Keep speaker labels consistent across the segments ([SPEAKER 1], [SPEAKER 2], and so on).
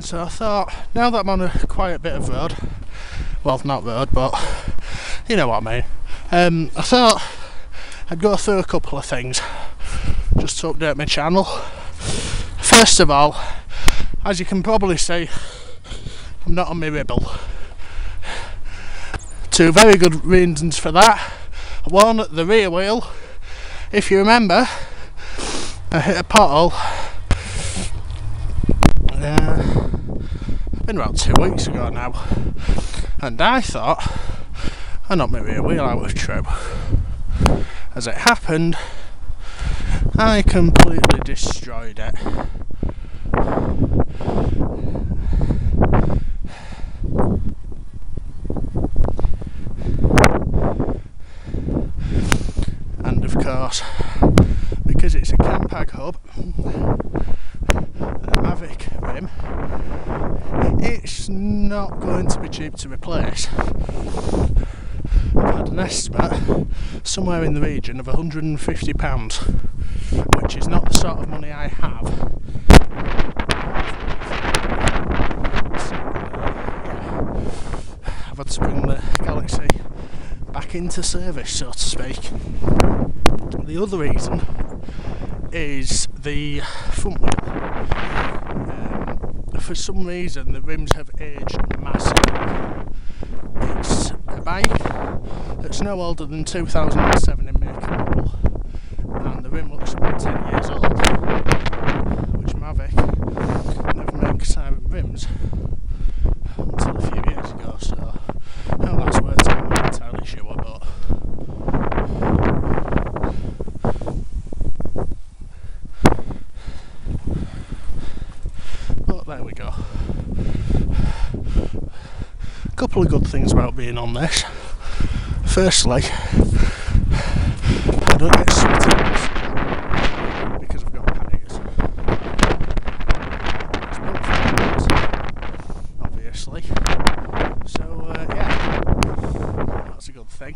[SPEAKER 1] So I thought, now that I'm on a quiet bit of road, well, not road, but you know what I mean. Um, I thought I'd go through a couple of things just to update my channel. First of all, as you can probably see, I'm not on my ribble. Two very good reasons for that. One, the rear wheel. If you remember, I hit a pothole. Uh, been about two weeks ago now, and I thought I knocked my rear wheel out of true. As it happened, I completely destroyed it. And of course, because it's a Campag hub, a Mavic rim, it's not going to be cheap to replace. I've had an estimate somewhere in the region of £150, which is not the sort of money I have. I've had to bring the Galaxy back into service, so to speak. The other reason is the front wheel. For some reason, the rims have aged massively. It's a bike that's no older than 2007 in make and and the rim looks about 10 years old, which Mavic never makes siren rims until a few years ago, so how that's worked out, I'm not entirely sure, but but there we go. A couple of good things about being on this. Firstly, I don't get sweaty because I've got panniers. Obviously. So uh, yeah, that's a good thing.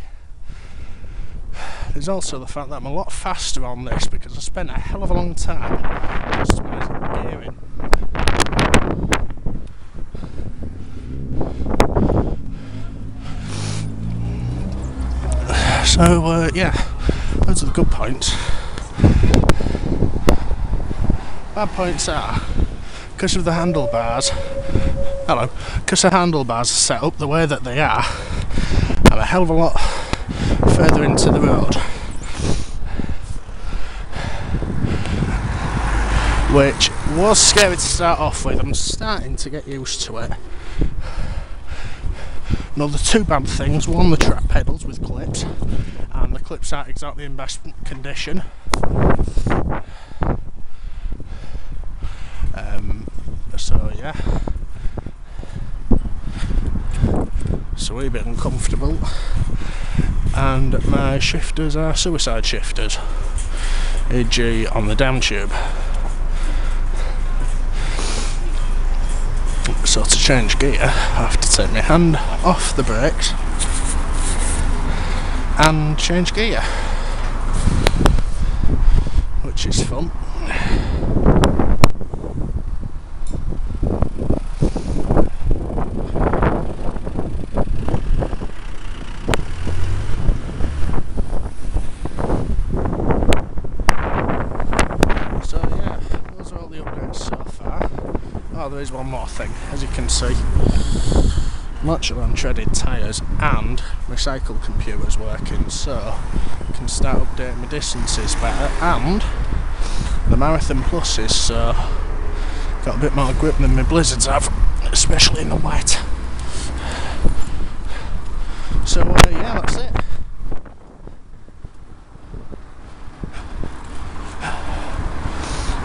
[SPEAKER 1] There's also the fact that I'm a lot faster on this because I spent a hell of a long time So uh, yeah, those are the good points. Bad points are because of the handlebars. Hello, because the handlebars are set up the way that they are. I'm a hell of a lot further into the road. Which was scary to start off with. I'm starting to get used to it. Now the two bad things, one the track pedals with clips, and the clips aren't exactly in best condition. Um, so yeah. It's a bit uncomfortable. And my shifters are suicide shifters. e.g. on the down tube. So to change gear, I have to take my hand off the brakes and change gear, which is fun. So yeah, those are all the updates so far. Oh, there is one more thing, as you can see. much of treaded tyres and my recycle computers working, so I can start updating my distances better. And the Marathon Pluses, so got a bit more grip than my Blizzards have, especially in the wet. So uh, yeah, that's it.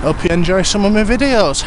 [SPEAKER 1] Hope you enjoy some of my videos.